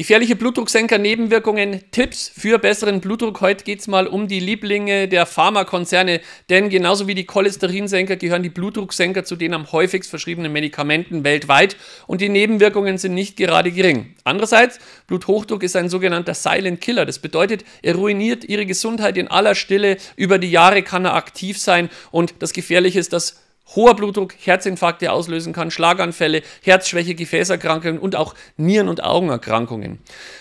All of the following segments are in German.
Gefährliche Blutdrucksenker, Nebenwirkungen, Tipps für besseren Blutdruck. Heute geht es mal um die Lieblinge der Pharmakonzerne, denn genauso wie die Cholesterinsenker gehören die Blutdrucksenker zu den am häufigst verschriebenen Medikamenten weltweit und die Nebenwirkungen sind nicht gerade gering. Andererseits, Bluthochdruck ist ein sogenannter Silent Killer. Das bedeutet, er ruiniert ihre Gesundheit in aller Stille. Über die Jahre kann er aktiv sein und das Gefährliche ist, dass hoher Blutdruck Herzinfarkte auslösen kann, Schlaganfälle, Herzschwäche, Gefäßerkrankungen und auch Nieren- und Augenerkrankungen.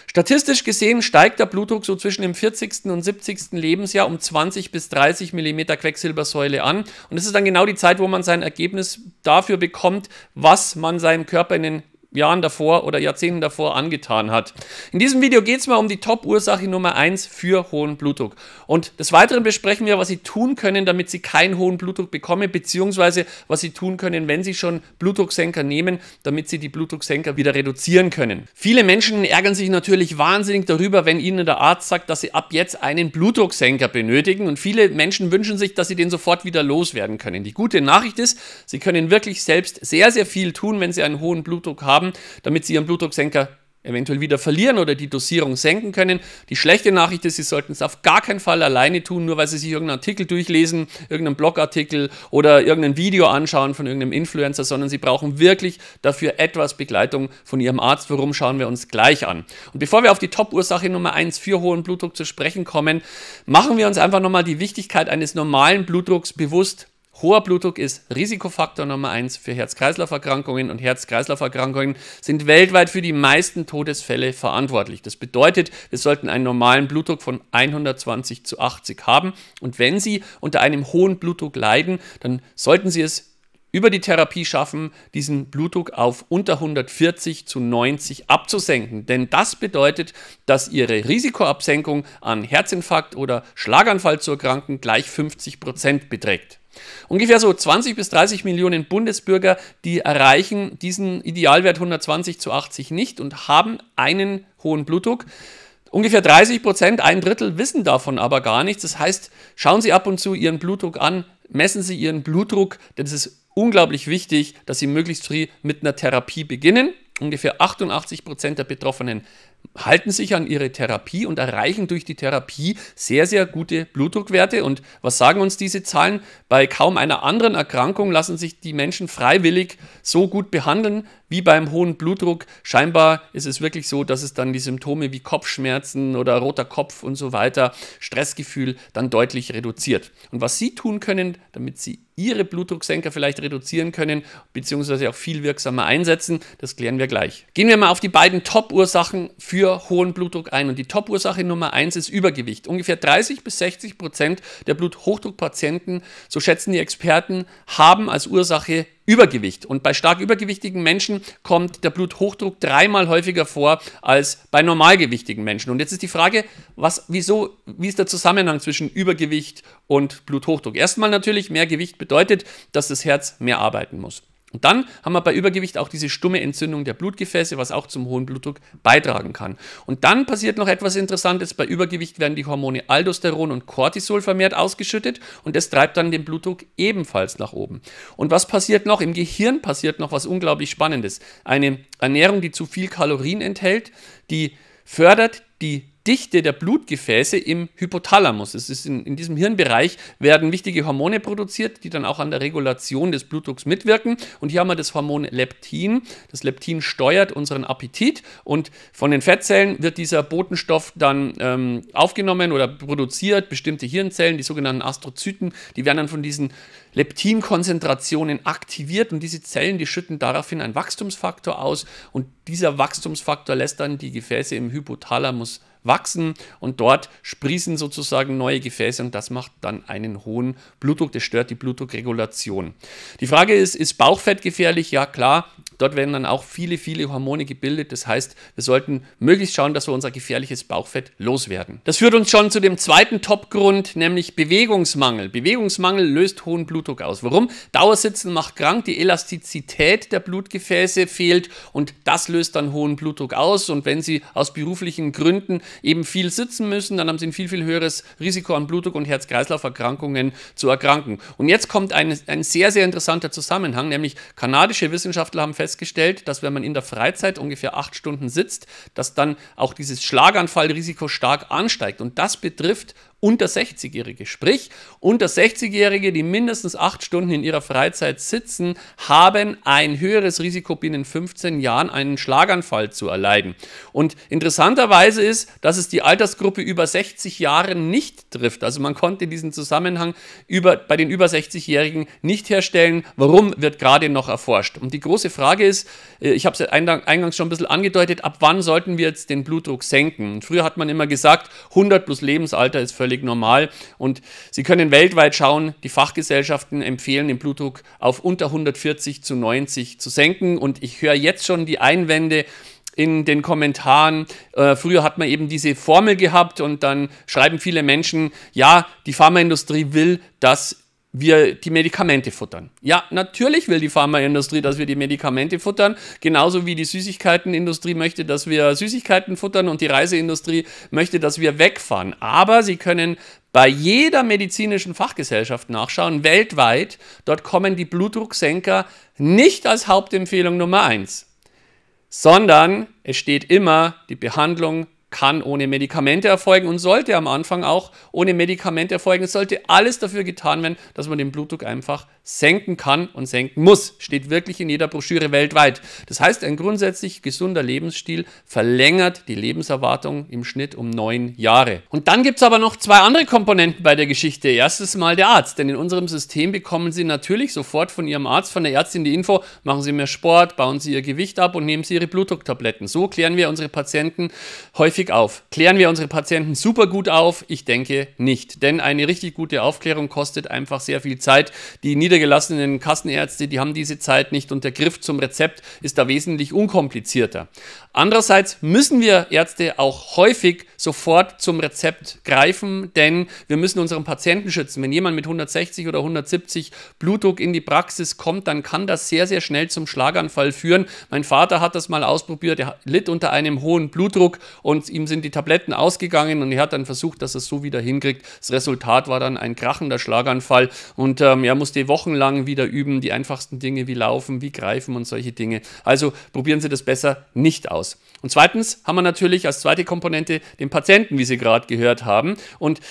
Statistisch gesehen steigt der Blutdruck so zwischen dem 40. und 70. Lebensjahr um 20 bis 30 mm Quecksilbersäule an. Und das ist dann genau die Zeit, wo man sein Ergebnis dafür bekommt, was man seinem Körper in den Jahren davor oder Jahrzehnten davor angetan hat. In diesem Video geht es mal um die Top-Ursache Nummer 1 für hohen Blutdruck. Und des Weiteren besprechen wir, was Sie tun können, damit Sie keinen hohen Blutdruck bekommen, beziehungsweise was Sie tun können, wenn Sie schon Blutdrucksenker nehmen, damit Sie die Blutdrucksenker wieder reduzieren können. Viele Menschen ärgern sich natürlich wahnsinnig darüber, wenn ihnen der Arzt sagt, dass sie ab jetzt einen Blutdrucksenker benötigen. Und viele Menschen wünschen sich, dass sie den sofort wieder loswerden können. Die gute Nachricht ist, Sie können wirklich selbst sehr, sehr viel tun, wenn Sie einen hohen Blutdruck haben haben, damit sie ihren Blutdrucksenker eventuell wieder verlieren oder die Dosierung senken können. Die schlechte Nachricht ist, Sie sollten es auf gar keinen Fall alleine tun, nur weil Sie sich irgendeinen Artikel durchlesen, irgendeinen Blogartikel oder irgendein Video anschauen von irgendeinem Influencer, sondern Sie brauchen wirklich dafür etwas Begleitung von Ihrem Arzt. Warum schauen wir uns gleich an? Und bevor wir auf die Top-Ursache Nummer 1 für hohen Blutdruck zu sprechen kommen, machen wir uns einfach nochmal die Wichtigkeit eines normalen Blutdrucks bewusst. Hoher Blutdruck ist Risikofaktor Nummer 1 für Herz-Kreislauf-Erkrankungen und Herz-Kreislauf-Erkrankungen sind weltweit für die meisten Todesfälle verantwortlich. Das bedeutet, wir sollten einen normalen Blutdruck von 120 zu 80 haben und wenn Sie unter einem hohen Blutdruck leiden, dann sollten Sie es über die Therapie schaffen, diesen Blutdruck auf unter 140 zu 90 abzusenken. Denn das bedeutet, dass Ihre Risikoabsenkung an Herzinfarkt oder Schlaganfall zu erkranken gleich 50 Prozent beträgt. Ungefähr so 20 bis 30 Millionen Bundesbürger, die erreichen diesen Idealwert 120 zu 80 nicht und haben einen hohen Blutdruck. Ungefähr 30 Prozent, ein Drittel wissen davon aber gar nichts. Das heißt, schauen Sie ab und zu Ihren Blutdruck an, messen Sie Ihren Blutdruck, denn es ist unglaublich wichtig, dass Sie möglichst früh mit einer Therapie beginnen. Ungefähr 88 Prozent der Betroffenen halten sich an ihre Therapie und erreichen durch die Therapie sehr, sehr gute Blutdruckwerte. Und was sagen uns diese Zahlen? Bei kaum einer anderen Erkrankung lassen sich die Menschen freiwillig so gut behandeln wie beim hohen Blutdruck. Scheinbar ist es wirklich so, dass es dann die Symptome wie Kopfschmerzen oder roter Kopf und so weiter, Stressgefühl dann deutlich reduziert. Und was Sie tun können, damit Sie Ihre Blutdrucksenker vielleicht reduzieren können, beziehungsweise auch viel wirksamer einsetzen, das klären wir gleich. Gehen wir mal auf die beiden Top-Ursachen für hohen Blutdruck ein. Und die Top-Ursache Nummer eins ist Übergewicht. Ungefähr 30 bis 60 Prozent der Bluthochdruckpatienten, so schätzen die Experten, haben als Ursache Übergewicht. Und bei stark übergewichtigen Menschen kommt der Bluthochdruck dreimal häufiger vor als bei normalgewichtigen Menschen. Und jetzt ist die Frage, was, wieso, wie ist der Zusammenhang zwischen Übergewicht und Bluthochdruck? Erstmal natürlich, mehr Gewicht bedeutet, dass das Herz mehr arbeiten muss. Und dann haben wir bei Übergewicht auch diese stumme Entzündung der Blutgefäße, was auch zum hohen Blutdruck beitragen kann. Und dann passiert noch etwas Interessantes. Bei Übergewicht werden die Hormone Aldosteron und Cortisol vermehrt ausgeschüttet und das treibt dann den Blutdruck ebenfalls nach oben. Und was passiert noch? Im Gehirn passiert noch was unglaublich Spannendes. Eine Ernährung, die zu viel Kalorien enthält, die fördert die Dichte der Blutgefäße im Hypothalamus. Es ist in, in, diesem Hirnbereich werden wichtige Hormone produziert, die dann auch an der Regulation des Blutdrucks mitwirken. Und hier haben wir das Hormon Leptin. Das Leptin steuert unseren Appetit und von den Fettzellen wird dieser Botenstoff dann ähm, aufgenommen oder produziert. Bestimmte Hirnzellen, die sogenannten Astrozyten, die werden dann von diesen Leptinkonzentrationen aktiviert und diese Zellen, die schütten daraufhin einen Wachstumsfaktor aus und dieser Wachstumsfaktor lässt dann die Gefäße im Hypothalamus wachsen und dort sprießen sozusagen neue Gefäße und das macht dann einen hohen Blutdruck, das stört die Blutdruckregulation. Die Frage ist, ist Bauchfett gefährlich? Ja klar, dort werden dann auch viele, viele Hormone gebildet. Das heißt, wir sollten möglichst schauen, dass wir unser gefährliches Bauchfett loswerden. Das führt uns schon zu dem zweiten Topgrund, nämlich Bewegungsmangel. Bewegungsmangel löst hohen Blutdruck aus. Warum? Dauersitzen macht krank, die Elastizität der Blutgefäße fehlt und das löst dann hohen Blutdruck aus. Und wenn Sie aus beruflichen Gründen eben viel sitzen müssen, dann haben sie ein viel, viel höheres Risiko an Blutdruck und Herz-Kreislauf-Erkrankungen zu erkranken. Und jetzt kommt ein, ein sehr, sehr interessanter Zusammenhang, nämlich kanadische Wissenschaftler haben festgestellt, festgestellt, dass wenn man in der Freizeit ungefähr acht Stunden sitzt, dass dann auch dieses Schlaganfallrisiko stark ansteigt. Und das betrifft unter 60-Jährige. Sprich, unter 60-Jährige, die mindestens acht Stunden in ihrer Freizeit sitzen, haben ein höheres Risiko, binnen 15 Jahren einen Schlaganfall zu erleiden. Und interessanterweise ist, dass es die Altersgruppe über 60 Jahre nicht trifft. Also man konnte diesen Zusammenhang über, bei den über 60-Jährigen nicht herstellen. Warum wird gerade noch erforscht? Und die große Frage ist, äh, ich habe es eingangs schon ein bisschen angedeutet, ab wann sollten wir jetzt den Blutdruck senken? Früher hat man immer gesagt, 100 plus Lebensalter ist völlig völlig normal. Und Sie können weltweit schauen, die Fachgesellschaften empfehlen den Blutdruck auf unter 140 zu 90 zu senken. Und ich höre jetzt schon die Einwände, in den Kommentaren. Äh, früher hat man eben diese Formel gehabt und dann schreiben viele Menschen, ja, die Pharmaindustrie will, dass wir die Medikamente futtern. Ja, natürlich will die Pharmaindustrie, dass wir die Medikamente futtern, genauso wie die Süßigkeitenindustrie möchte, dass wir Süßigkeiten futtern und die Reiseindustrie möchte, dass wir wegfahren. Aber sie können bei jeder medizinischen Fachgesellschaft nachschauen, weltweit, dort kommen die Blutdrucksenker nicht als Hauptempfehlung Nummer eins, sondern es steht immer die Behandlung kann ohne Medikamente erfolgen und sollte am Anfang auch ohne Medikamente erfolgen. Es sollte alles dafür getan werden, dass man den Blutdruck einfach senken kann und senken muss. Steht wirklich in jeder Broschüre weltweit. Das heißt, ein grundsätzlich gesunder Lebensstil verlängert die Lebenserwartung im Schnitt um neun Jahre. Und dann gibt es aber noch zwei andere Komponenten bei der Geschichte. Erstes Mal der Arzt, denn in unserem System bekommen Sie natürlich sofort von Ihrem Arzt, von der Ärztin die Info, machen Sie mehr Sport, bauen Sie Ihr Gewicht ab und nehmen Sie Ihre Blutdrucktabletten. So klären wir unsere Patienten häufig auf. Klären wir unsere Patienten super gut auf? Ich denke nicht, denn eine richtig gute Aufklärung kostet einfach sehr viel Zeit. Die niedergelassenen Kassenärzte, die haben diese Zeit nicht und der Griff zum Rezept ist da wesentlich unkomplizierter. Andererseits müssen wir Ärzte auch häufig sofort zum Rezept greifen, denn wir müssen unseren Patienten schützen. Wenn jemand mit 160 oder 170 Blutdruck in die Praxis kommt, dann kann das sehr, sehr schnell zum Schlaganfall führen. Mein Vater hat das mal ausprobiert, er litt unter einem hohen Blutdruck und ihm sind die Tabletten ausgegangen und er hat dann versucht, dass er es so wieder hinkriegt. Das Resultat war dann ein krachender Schlaganfall und ähm, er musste wochenlang wieder üben, die einfachsten Dinge wie Laufen, wie Greifen und solche Dinge. Also probieren Sie das besser nicht aus. Und zweitens haben wir natürlich als zweite Komponente den Patienten, wie Sie gerade gehört haben. Und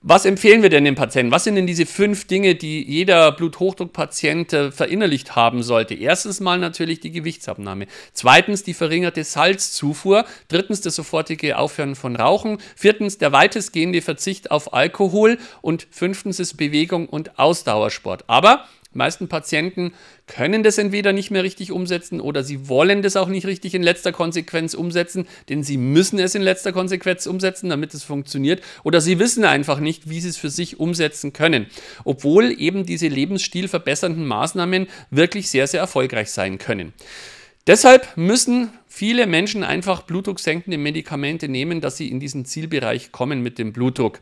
was empfehlen wir denn den Patienten? Was sind denn diese fünf Dinge, die jeder Bluthochdruckpatient äh, verinnerlicht haben sollte? Erstens mal natürlich die Gewichtsabnahme. Zweitens die verringerte Salzzufuhr. Drittens das sofortige Aufhören von Rauchen. Viertens der weitestgehende Verzicht auf Alkohol. Und fünftens ist Bewegung und Ausdauersport. Aber die meisten Patienten können das entweder nicht mehr richtig umsetzen oder sie wollen das auch nicht richtig in letzter Konsequenz umsetzen, denn sie müssen es in letzter Konsequenz umsetzen, damit es funktioniert, oder sie wissen einfach nicht, wie sie es für sich umsetzen können, obwohl eben diese lebensstilverbessernden Maßnahmen wirklich sehr, sehr erfolgreich sein können. Deshalb müssen viele Menschen einfach blutdrucksenkende Medikamente nehmen, dass sie in diesen Zielbereich kommen mit dem Blutdruck.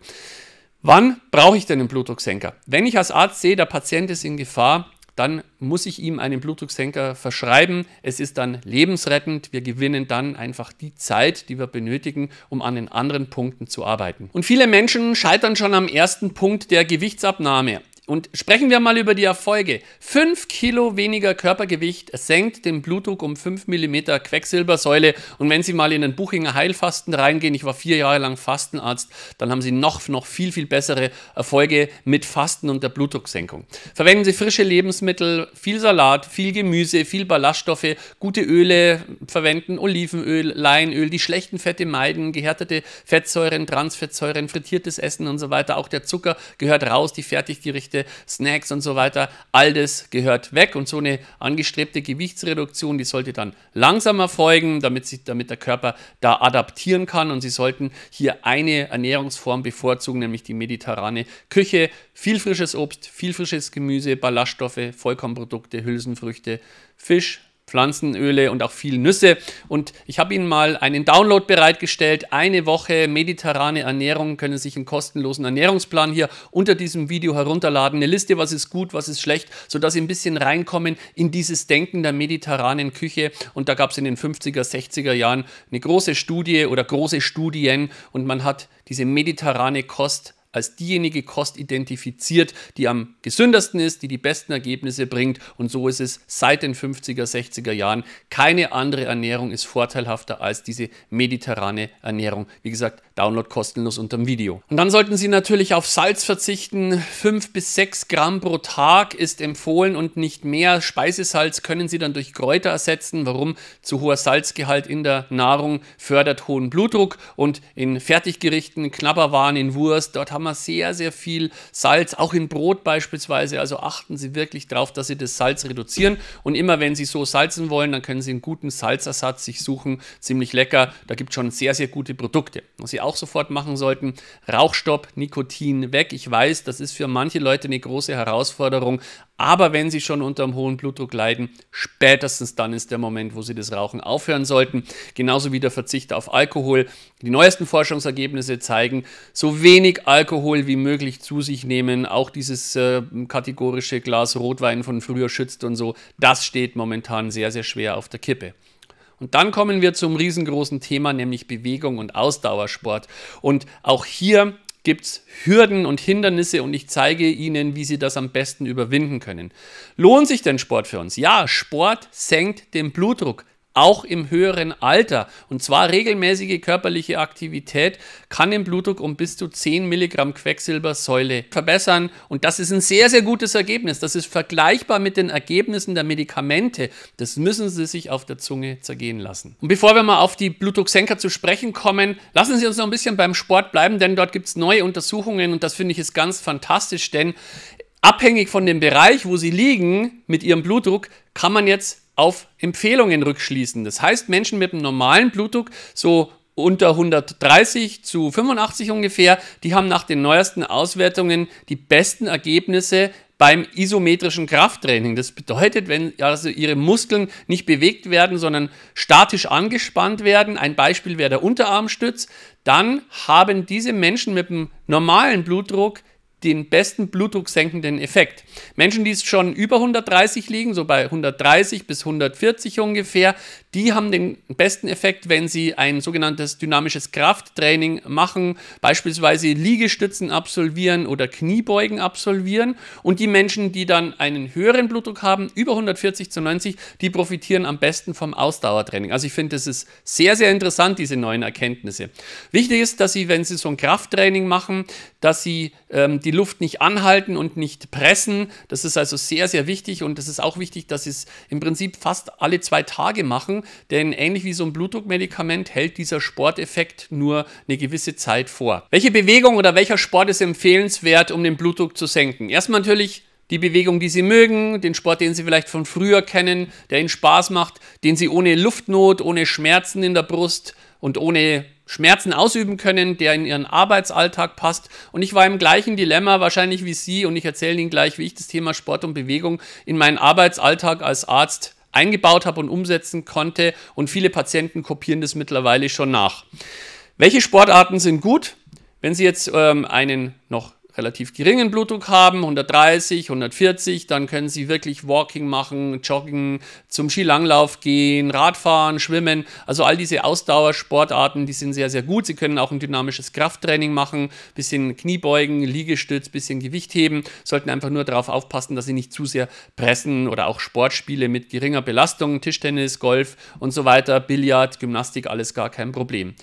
Wann brauche ich denn einen Blutdrucksenker? Wenn ich als Arzt sehe, der Patient ist in Gefahr, dann muss ich ihm einen Blutdrucksenker verschreiben. Es ist dann lebensrettend. Wir gewinnen dann einfach die Zeit, die wir benötigen, um an den anderen Punkten zu arbeiten. Und viele Menschen scheitern schon am ersten Punkt der Gewichtsabnahme. Und sprechen wir mal über die Erfolge. 5 Kilo weniger Körpergewicht senkt den Blutdruck um 5 mm Quecksilbersäule. Und wenn Sie mal in den Buchinger Heilfasten reingehen, ich war vier Jahre lang Fastenarzt, dann haben Sie noch, noch viel, viel bessere Erfolge mit Fasten und der Blutdrucksenkung. Verwenden Sie frische Lebensmittel, viel Salat, viel Gemüse, viel Ballaststoffe, gute Öle verwenden, Olivenöl, Leinöl, die schlechten Fette meiden, gehärtete Fettsäuren, Transfettsäuren, frittiertes Essen und so weiter. Auch der Zucker gehört raus, die Fertiggerichte Gerichte, Snacks und so weiter, all das gehört weg und so eine angestrebte Gewichtsreduktion, die sollte dann langsam erfolgen, damit, sich, damit der Körper da adaptieren kann und Sie sollten hier eine Ernährungsform bevorzugen, nämlich die mediterrane Küche. Viel frisches Obst, viel frisches Gemüse, Ballaststoffe, Vollkornprodukte, Hülsenfrüchte, Fisch, Pflanzenöle und auch viel Nüsse. Und ich habe Ihnen mal einen Download bereitgestellt. Eine Woche mediterrane Ernährung können Sie sich einen kostenlosen Ernährungsplan hier unter diesem Video herunterladen. Eine Liste, was ist gut, was ist schlecht, sodass Sie ein bisschen reinkommen in dieses Denken der mediterranen Küche. Und da gab es in den 50er, 60er Jahren eine große Studie oder große Studien und man hat diese mediterrane Kost als diejenige Kost identifiziert, die am gesündesten ist, die die besten Ergebnisse bringt. Und so ist es seit den 50er, 60er Jahren. Keine andere Ernährung ist vorteilhafter als diese mediterrane Ernährung. Wie gesagt, Download kostenlos unter dem Video. Und dann sollten Sie natürlich auf Salz verzichten. 5 bis 6 Gramm pro Tag ist empfohlen und nicht mehr. Speisesalz können Sie dann durch Kräuter ersetzen. Warum? Zu hoher Salzgehalt in der Nahrung fördert hohen Blutdruck und in Fertiggerichten, Knabberwaren, in Wurst, dort haben wir sehr, sehr viel Salz, auch in Brot beispielsweise. Also achten Sie wirklich darauf, dass Sie das Salz reduzieren. Und immer wenn Sie so salzen wollen, dann können Sie einen guten Salzersatz sich suchen. Ziemlich lecker. Da gibt es schon sehr, sehr gute Produkte. Sie auch sofort machen sollten, Rauchstopp, Nikotin weg. Ich weiß, das ist für manche Leute eine große Herausforderung, aber wenn Sie schon unter einem hohen Blutdruck leiden, spätestens dann ist der Moment, wo Sie das Rauchen aufhören sollten. Genauso wie der Verzicht auf Alkohol. Die neuesten Forschungsergebnisse zeigen, so wenig Alkohol wie möglich zu sich nehmen. Auch dieses äh, kategorische Glas Rotwein von früher schützt und so, das steht momentan sehr, sehr schwer auf der Kippe. Und dann kommen wir zum riesengroßen Thema, nämlich Bewegung und Ausdauersport. Und auch hier gibt es Hürden und Hindernisse und ich zeige Ihnen, wie Sie das am besten überwinden können. Lohnt sich denn Sport für uns? Ja, Sport senkt den Blutdruck auch im höheren Alter. Und zwar regelmäßige körperliche Aktivität kann den Blutdruck um bis zu 10 Milligramm Quecksilbersäule verbessern. Und das ist ein sehr, sehr gutes Ergebnis. Das ist vergleichbar mit den Ergebnissen der Medikamente. Das müssen Sie sich auf der Zunge zergehen lassen. Und bevor wir mal auf die Blutdrucksenker zu sprechen kommen, lassen Sie uns noch ein bisschen beim Sport bleiben, denn dort gibt es neue Untersuchungen und das finde ich ist ganz fantastisch, denn abhängig von dem Bereich, wo Sie liegen mit Ihrem Blutdruck, kann man jetzt auf Empfehlungen rückschließen. Das heißt, Menschen mit einem normalen Blutdruck, so unter 130 zu 85 ungefähr, die haben nach den neuesten Auswertungen die besten Ergebnisse beim isometrischen Krafttraining. Das bedeutet, wenn also ihre Muskeln nicht bewegt werden, sondern statisch angespannt werden, ein Beispiel wäre der Unterarmstütz, dann haben diese Menschen mit einem normalen Blutdruck den besten blutdrucksenkenden Effekt. Menschen, die schon über 130 liegen, so bei 130 bis 140 ungefähr, die haben den besten Effekt, wenn sie ein sogenanntes dynamisches Krafttraining machen, beispielsweise Liegestützen absolvieren oder Kniebeugen absolvieren. Und die Menschen, die dann einen höheren Blutdruck haben, über 140 zu 90, die profitieren am besten vom Ausdauertraining. Also ich finde, das ist sehr, sehr interessant, diese neuen Erkenntnisse. Wichtig ist, dass Sie, wenn Sie so ein Krafttraining machen, dass Sie ähm, die Luft nicht anhalten und nicht pressen. Das ist also sehr, sehr wichtig und es ist auch wichtig, dass Sie es im Prinzip fast alle zwei Tage machen, denn ähnlich wie so ein Blutdruckmedikament hält dieser Sporteffekt nur eine gewisse Zeit vor. Welche Bewegung oder welcher Sport ist empfehlenswert, um den Blutdruck zu senken? Erstmal natürlich die Bewegung, die Sie mögen, den Sport, den Sie vielleicht von früher kennen, der Ihnen Spaß macht, den Sie ohne Luftnot, ohne Schmerzen in der Brust und ohne Schmerzen ausüben können, der in ihren Arbeitsalltag passt. Und ich war im gleichen Dilemma wahrscheinlich wie Sie und ich erzähle Ihnen gleich, wie ich das Thema Sport und Bewegung in meinen Arbeitsalltag als Arzt eingebaut habe und umsetzen konnte. Und viele Patienten kopieren das mittlerweile schon nach. Welche Sportarten sind gut? Wenn Sie jetzt ähm, einen noch relativ geringen Blutdruck haben, 130, 140, dann können Sie wirklich Walking machen, Joggen, zum Skilanglauf gehen, Radfahren, Schwimmen. Also all diese Ausdauersportarten, die sind sehr, sehr gut. Sie können auch ein dynamisches Krafttraining machen, bisschen Kniebeugen, Liegestütz, bisschen Gewicht heben. Sollten einfach nur darauf aufpassen, dass Sie nicht zu sehr pressen oder auch Sportspiele mit geringer Belastung, Tischtennis, Golf und so weiter, Billard, Gymnastik, alles gar kein Problem.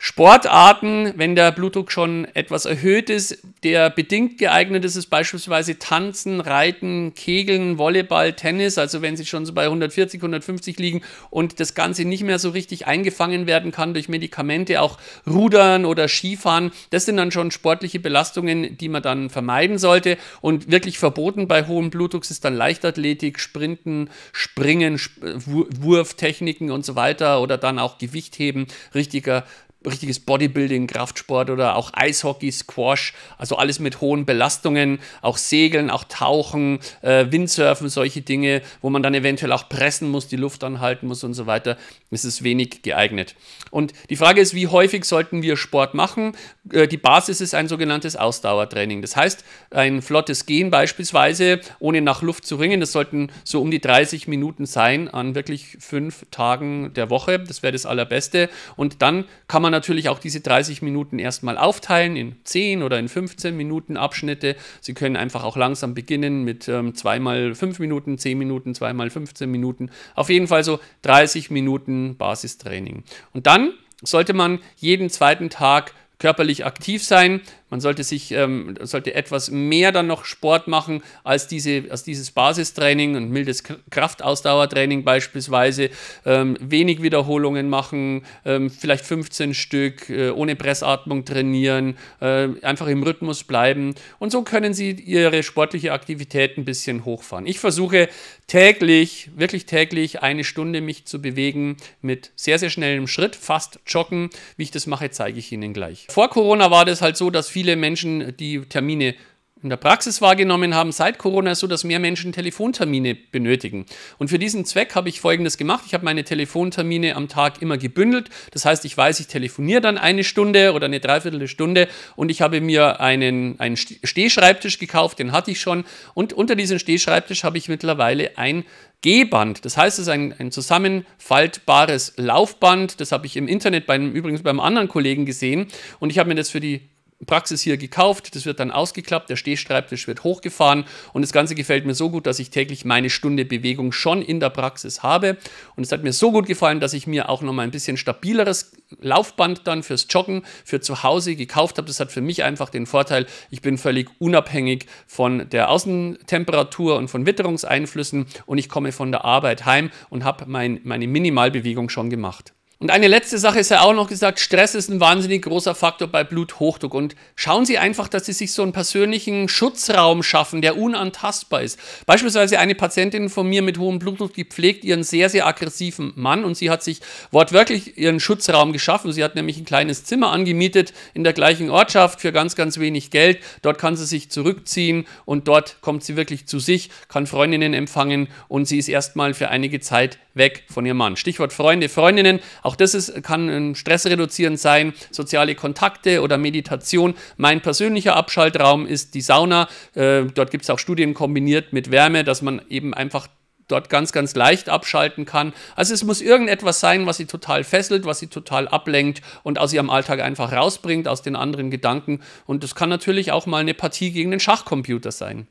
Sportarten, wenn der Blutdruck schon etwas erhöht ist, der bedingt geeignet ist, ist beispielsweise Tanzen, Reiten, Kegeln, Volleyball, Tennis. Also wenn Sie schon so bei 140, 150 liegen und das Ganze nicht mehr so richtig eingefangen werden kann durch Medikamente, auch Rudern oder Skifahren, das sind dann schon sportliche Belastungen, die man dann vermeiden sollte. Und wirklich verboten bei hohem Blutdruck ist dann Leichtathletik, Sprinten, Springen, Wurftechniken und so weiter oder dann auch Gewichtheben, richtiger richtiges Bodybuilding, Kraftsport oder auch Eishockey, Squash, also alles mit hohen Belastungen, auch Segeln, auch Tauchen, äh, Windsurfen, solche Dinge, wo man dann eventuell auch pressen muss, die Luft anhalten muss und so weiter, ist es wenig geeignet. Und die Frage ist, wie häufig sollten wir Sport machen? Äh, die Basis ist ein sogenanntes Ausdauertraining. Das heißt, ein flottes Gehen beispielsweise, ohne nach Luft zu ringen, das sollten so um die 30 Minuten sein an wirklich fünf Tagen der Woche. Das wäre das Allerbeste. Und dann kann man man natürlich auch diese 30 Minuten erstmal aufteilen in 10 oder in 15 Minuten Abschnitte. Sie können einfach auch langsam beginnen mit ähm, zweimal 5 Minuten, 10 Minuten, zweimal 15 Minuten. Auf jeden Fall so 30 Minuten Basistraining. Und dann sollte man jeden zweiten Tag körperlich aktiv sein. Man sollte sich, ähm, sollte etwas mehr dann noch Sport machen als, diese, als dieses Basistraining, ein mildes Kraftausdauertraining beispielsweise, ähm, wenig Wiederholungen machen, ähm, vielleicht 15 Stück, äh, ohne Pressatmung trainieren, äh, einfach im Rhythmus bleiben und so können Sie Ihre sportliche Aktivität ein bisschen hochfahren. Ich versuche täglich, wirklich täglich eine Stunde mich zu bewegen mit sehr, sehr schnellem Schritt, fast joggen. Wie ich das mache, zeige ich Ihnen gleich. Vor Corona war das halt so, dass viele Menschen die Termine in der Praxis wahrgenommen haben, seit Corona so, dass mehr Menschen Telefontermine benötigen. Und für diesen Zweck habe ich Folgendes gemacht. Ich habe meine Telefontermine am Tag immer gebündelt. Das heißt, ich weiß, ich telefoniere dann eine Stunde oder eine Dreiviertelstunde und ich habe mir einen, einen Stehschreibtisch gekauft, den hatte ich schon. Und unter diesem Stehschreibtisch habe ich mittlerweile ein G-Band. Das heißt, es ist ein, ein zusammenfaltbares Laufband. Das habe ich im Internet beim, übrigens beim anderen Kollegen gesehen. Und ich habe mir das für die Praxis hier gekauft, das wird dann ausgeklappt, der Stehschreibtisch wird hochgefahren und das Ganze gefällt mir so gut, dass ich täglich meine Stunde Bewegung schon in der Praxis habe und es hat mir so gut gefallen, dass ich mir auch noch mal ein bisschen stabileres Laufband dann fürs Joggen, für zu Hause gekauft habe. Das hat für mich einfach den Vorteil, ich bin völlig unabhängig von der Außentemperatur und von Witterungseinflüssen und ich komme von der Arbeit heim und habe mein, meine Minimalbewegung schon gemacht. Und eine letzte Sache ist ja auch noch gesagt, Stress ist ein wahnsinnig großer Faktor bei Bluthochdruck. Und schauen Sie einfach, dass Sie sich so einen persönlichen Schutzraum schaffen, der unantastbar ist. Beispielsweise eine Patientin von mir mit hohem Blutdruck, die pflegt ihren sehr, sehr aggressiven Mann und sie hat sich wortwörtlich ihren Schutzraum geschaffen. Sie hat nämlich ein kleines Zimmer angemietet in der gleichen Ortschaft für ganz, ganz wenig Geld. Dort kann sie sich zurückziehen und dort kommt sie wirklich zu sich, kann Freundinnen empfangen und sie ist erstmal für einige Zeit weg von ihrem Mann. Stichwort Freunde, Freundinnen. Auch das ist, kann stressreduzierend sein. Soziale Kontakte oder Meditation. Mein persönlicher Abschaltraum ist die Sauna. Äh, dort gibt es auch Studien kombiniert mit Wärme, dass man eben einfach dort ganz, ganz leicht abschalten kann. Also es muss irgendetwas sein, was sie total fesselt, was sie total ablenkt und aus ihrem Alltag einfach rausbringt, aus den anderen Gedanken. Und das kann natürlich auch mal eine Partie gegen den Schachcomputer sein.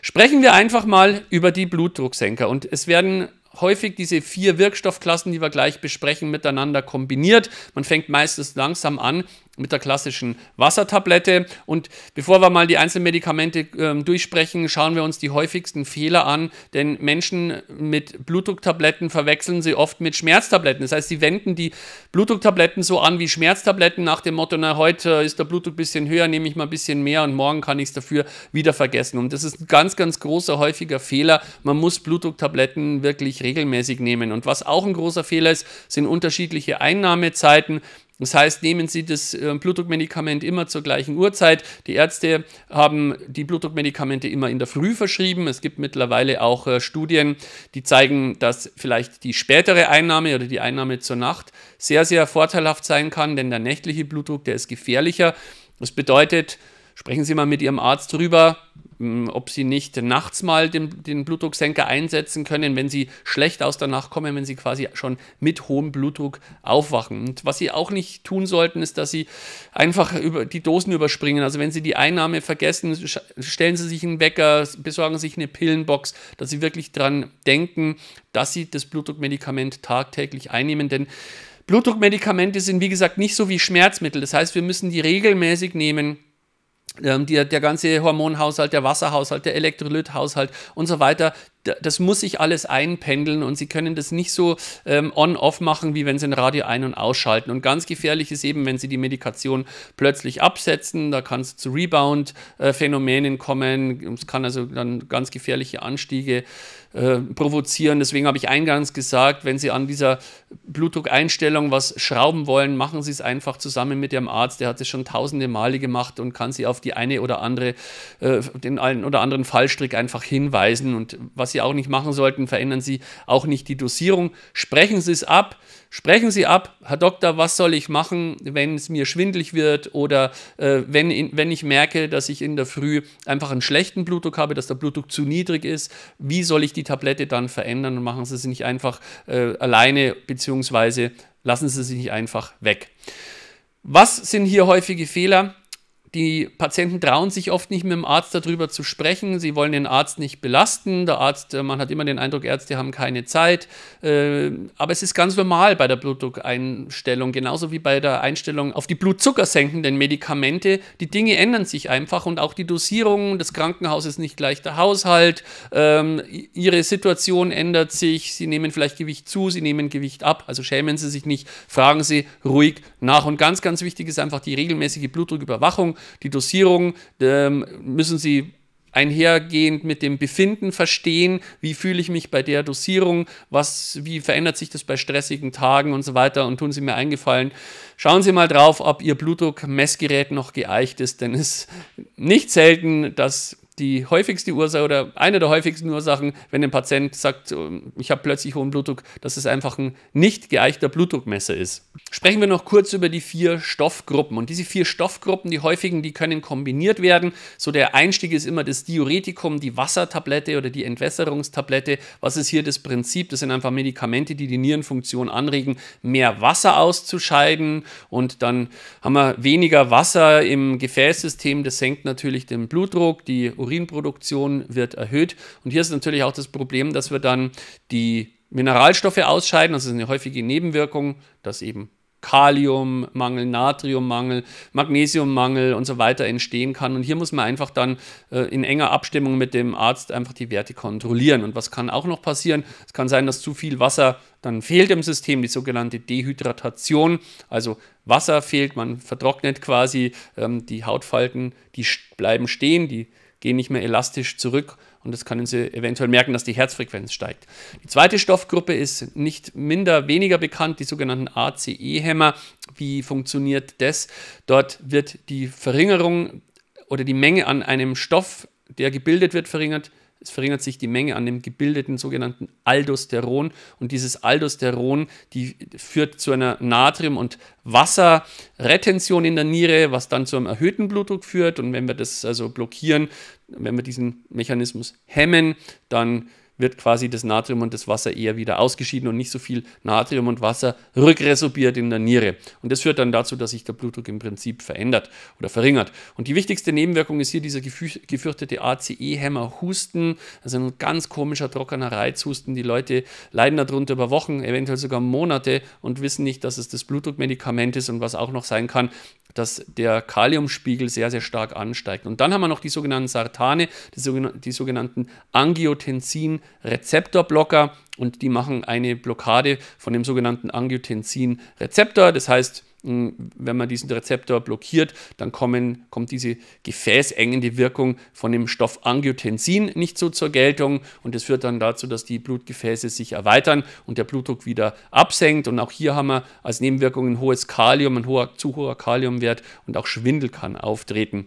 Sprechen wir einfach mal über die Blutdrucksenker. Und es werden häufig diese vier Wirkstoffklassen, die wir gleich besprechen, miteinander kombiniert. Man fängt meistens langsam an mit der klassischen Wassertablette. Und bevor wir mal die einzelnen Medikamente äh, durchsprechen, schauen wir uns die häufigsten Fehler an. Denn Menschen mit Blutdrucktabletten verwechseln sie oft mit Schmerztabletten. Das heißt, sie wenden die Blutdrucktabletten so an wie Schmerztabletten nach dem Motto, na, heute ist der Blutdruck ein bisschen höher, nehme ich mal ein bisschen mehr und morgen kann ich es dafür wieder vergessen. Und das ist ein ganz, ganz großer, häufiger Fehler. Man muss Blutdrucktabletten wirklich regelmäßig nehmen. Und was auch ein großer Fehler ist, sind unterschiedliche Einnahmezeiten. Das heißt, nehmen Sie das äh, Blutdruckmedikament immer zur gleichen Uhrzeit. Die Ärzte haben die Blutdruckmedikamente immer in der Früh verschrieben. Es gibt mittlerweile auch äh, Studien, die zeigen, dass vielleicht die spätere Einnahme oder die Einnahme zur Nacht sehr, sehr vorteilhaft sein kann, denn der nächtliche Blutdruck, der ist gefährlicher. Das bedeutet, sprechen Sie mal mit Ihrem Arzt drüber, hm, ob Sie nicht nachts mal den, den, Blutdrucksenker einsetzen können, wenn Sie schlecht aus der Nacht kommen, wenn Sie quasi schon mit hohem Blutdruck aufwachen. Und was Sie auch nicht tun sollten, ist, dass Sie einfach über die Dosen überspringen. Also wenn Sie die Einnahme vergessen, stellen Sie sich einen Wecker, besorgen sich eine Pillenbox, dass Sie wirklich daran denken, dass Sie das Blutdruckmedikament tagtäglich einnehmen, denn Blutdruckmedikamente sind wie gesagt nicht so wie Schmerzmittel. Das heißt, wir müssen die regelmäßig nehmen ähm, der, der ganze Hormonhaushalt, der Wasserhaushalt, der Elektrolythaushalt und so weiter, das muss sich alles einpendeln und Sie können das nicht so ähm, on-off machen, wie wenn Sie ein Radio ein- und ausschalten. Und ganz gefährlich ist eben, wenn Sie die Medikation plötzlich absetzen, da kann es zu Rebound-Phänomenen kommen, es kann also dann ganz gefährliche Anstiege äh, provozieren. Deswegen habe ich eingangs gesagt, wenn Sie an dieser Blutdruckeinstellung was schrauben wollen, machen Sie es einfach zusammen mit Ihrem Arzt. Der hat es schon tausende Male gemacht und kann Sie auf die eine oder andere, äh, den einen oder anderen Fallstrick einfach hinweisen. Und was Sie auch nicht machen sollten, verändern Sie auch nicht die Dosierung. Sprechen Sie es ab. Sprechen Sie ab, Herr Doktor, was soll ich machen, wenn es mir schwindlig wird oder äh, wenn, wenn ich merke, dass ich in der Früh einfach einen schlechten Blutdruck habe, dass der Blutdruck zu niedrig ist. Wie soll ich die Tablette dann verändern und machen Sie sie nicht einfach äh, alleine, beziehungsweise lassen Sie sie nicht einfach weg. Was sind hier häufige Fehler? Die Patienten trauen sich oft nicht mit dem Arzt darüber zu sprechen. Sie wollen den Arzt nicht belasten. Der Arzt, äh, man hat immer den Eindruck, Ärzte haben keine Zeit. Äh, aber es ist ganz normal bei der Blutdruckeinstellung, genauso wie bei der Einstellung auf die blutzuckersenkenden Medikamente. Die Dinge ändern sich einfach und auch die Dosierung. Das Krankenhaus ist nicht gleich der Haushalt. Ähm, ihre Situation ändert sich. Sie nehmen vielleicht Gewicht zu, sie nehmen Gewicht ab. Also schämen Sie sich nicht, fragen Sie ruhig nach. Und ganz, ganz wichtig ist einfach die regelmäßige Blutdrucküberwachung. Die Dosierung ähm, müssen Sie einhergehend mit dem Befinden verstehen, wie fühle ich mich bei der Dosierung, was, wie verändert sich das bei stressigen Tagen und so weiter und tun Sie mir eingefallen. Schauen Sie mal drauf, ob Ihr Blutdruckmessgerät noch geeicht ist, denn es ist nicht selten, dass die häufigste Ursache oder eine der häufigsten Ursachen, wenn ein Patient sagt, ich habe plötzlich hohen Blutdruck, dass es einfach ein nicht geeichter Blutdruckmesser ist. Sprechen wir noch kurz über die vier Stoffgruppen. Und diese vier Stoffgruppen, die häufigen, die können kombiniert werden. So der Einstieg ist immer das Diuretikum, die Wassertablette oder die Entwässerungstablette. Was ist hier das Prinzip? Das sind einfach Medikamente, die die Nierenfunktion anregen, mehr Wasser auszuscheiden. Und dann haben wir weniger Wasser im Gefäßsystem. Das senkt natürlich den Blutdruck, die Urinproduktion wird erhöht. Und hier ist natürlich auch das Problem, dass wir dann die Mineralstoffe ausscheiden. Das ist eine häufige Nebenwirkung, dass eben Kaliummangel, Natriummangel, Magnesiummangel und so weiter entstehen kann. Und hier muss man einfach dann äh, in enger Abstimmung mit dem Arzt einfach die Werte kontrollieren. Und was kann auch noch passieren? Es kann sein, dass zu viel Wasser dann fehlt im System, die sogenannte Dehydratation. Also Wasser fehlt, man vertrocknet quasi, ähm, die Hautfalten, die bleiben stehen, die gehen nicht mehr elastisch zurück und das können Sie eventuell merken, dass die Herzfrequenz steigt. Die zweite Stoffgruppe ist nicht minder weniger bekannt, die sogenannten ACE-Hämmer. Wie funktioniert das? Dort wird die Verringerung oder die Menge an einem Stoff, der gebildet wird, verringert. Es verringert sich die Menge an dem gebildeten sogenannten Aldosteron. Und dieses Aldosteron, die führt zu einer Natrium- und Wasserretention in der Niere, was dann zu einem erhöhten Blutdruck führt. Und wenn wir das also blockieren, wenn wir diesen Mechanismus hemmen, dann wird quasi das Natrium und das Wasser eher wieder ausgeschieden und nicht so viel Natrium und Wasser rückresorbiert in der Niere. Und das führt dann dazu, dass sich der Blutdruck im Prinzip verändert oder verringert. Und die wichtigste Nebenwirkung ist hier dieser gefürchtete ACE-Hämmer Husten, also ein ganz komischer, trockener Reizhusten. Die Leute leiden darunter über Wochen, eventuell sogar Monate und wissen nicht, dass es das Blutdruckmedikament ist und was auch noch sein kann, dass der Kaliumspiegel sehr, sehr stark ansteigt. Und dann haben wir noch die sogenannten Sartane, die sogenannten Angiotensin-Rezeptorblocker und die machen eine Blockade von dem sogenannten Angiotensin-Rezeptor. Das heißt, wenn man diesen Rezeptor blockiert, dann kommen, kommt diese gefäßengende Wirkung von dem Stoff Angiotensin nicht so zur Geltung und das führt dann dazu, dass die Blutgefäße sich erweitern und der Blutdruck wieder absenkt. Und auch hier haben wir als Nebenwirkung ein hohes Kalium, ein hoher, zu hoher Kaliumwert und auch Schwindel kann auftreten.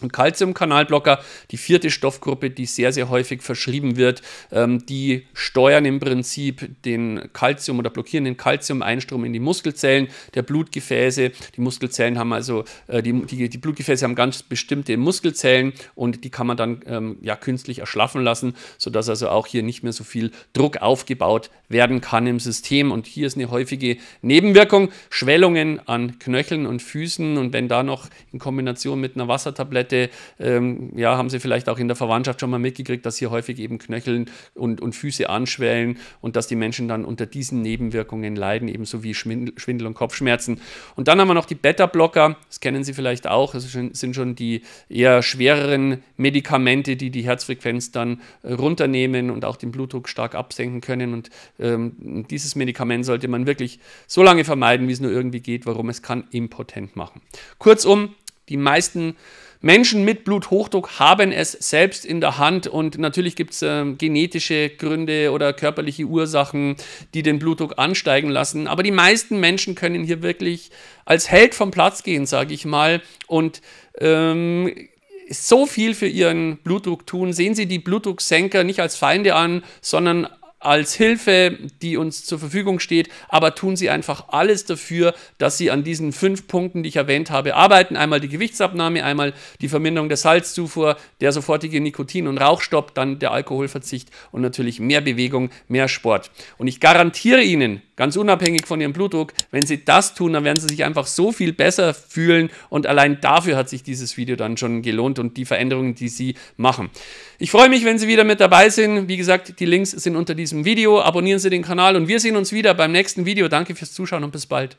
Und Calciumkanalblocker, die vierte Stoffgruppe, die sehr, sehr häufig verschrieben wird, ähm, die steuern im Prinzip den Calcium oder blockieren den Calcium-Einstrom in die Muskelzellen der Blutgefäße. Die Muskelzellen haben also, äh, die, die, die, Blutgefäße haben ganz bestimmte Muskelzellen und die kann man dann ähm, ja, künstlich erschlaffen lassen, sodass also auch hier nicht mehr so viel Druck aufgebaut werden kann im System. Und hier ist eine häufige Nebenwirkung, Schwellungen an Knöcheln und Füßen und wenn da noch in Kombination mit einer Wassertablette Seite ähm, ja, haben Sie vielleicht auch in der Verwandtschaft schon mal mitgekriegt, dass hier häufig eben Knöcheln und, und Füße anschwellen und dass die Menschen dann unter diesen Nebenwirkungen leiden, ebenso wie Schwindel und Kopfschmerzen. Und dann haben wir noch die Beta-Blocker, das kennen Sie vielleicht auch, das sind schon die eher schwereren Medikamente, die die Herzfrequenz dann äh, runternehmen und auch den Blutdruck stark absenken können. Und ähm, dieses Medikament sollte man wirklich so lange vermeiden, wie es nur irgendwie geht. Warum? Es kann impotent machen. Kurzum, die meisten Menschen mit Bluthochdruck haben es selbst in der Hand und natürlich gibt es äh, genetische Gründe oder körperliche Ursachen, die den Blutdruck ansteigen lassen. Aber die meisten Menschen können hier wirklich als Held vom Platz gehen, sage ich mal, und ähm, so viel für ihren Blutdruck tun. Sehen Sie die Blutdrucksenker nicht als Feinde an, sondern als Hilfe, die uns zur Verfügung steht, aber tun Sie einfach alles dafür, dass Sie an diesen fünf Punkten, die ich erwähnt habe, arbeiten. Einmal die Gewichtsabnahme, einmal die Verminderung der Salzzufuhr, der sofortige Nikotin- und Rauchstopp, dann der Alkoholverzicht und natürlich mehr Bewegung, mehr Sport. Und ich garantiere Ihnen, ganz unabhängig von Ihrem Blutdruck, wenn Sie das tun, dann werden Sie sich einfach so viel besser fühlen und allein dafür hat sich dieses Video dann schon gelohnt und die Veränderungen, die Sie machen. Ich freue mich, wenn Sie wieder mit dabei sind. Wie gesagt, die Links sind unter diesem Video. Abonnieren Sie den Kanal und wir sehen uns wieder beim nächsten Video. Danke fürs Zuschauen und bis bald.